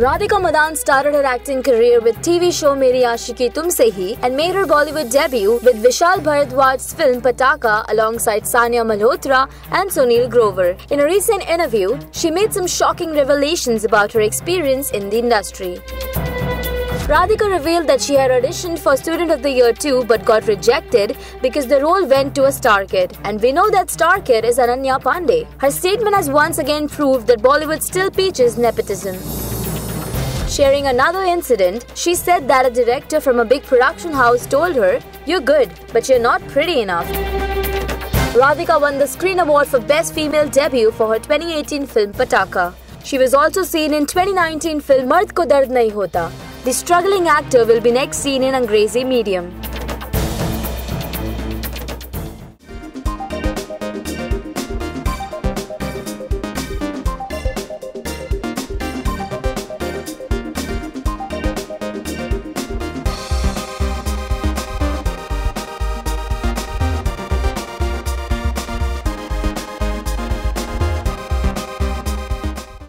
Radhika Madan started her acting career with TV show Meri Aashiqui Tumse Hi and made her Bollywood debut with Vishal Bharadwaj's film Pataakha alongside Sanya Malhotra and Sunil Grover. In a recent interview, she made some shocking revelations about her experience in the industry. Radhika revealed that she had auditioned for Student of the Year 2 but got rejected because the role went to a star kid. And we know that star kid is Ananya Panday. Her statement has once again proved that Bollywood still peaches nepotism. Sharing another incident, she said that a director from a big production house told her, You're good, but you're not pretty enough. Radhika won the Screen Award for Best Female Debut for her 2018 film Pataakha. She was also seen in 2019 film Mard Ko Dard Nahi Hota. The struggling actor will be next seen in Angrezi medium.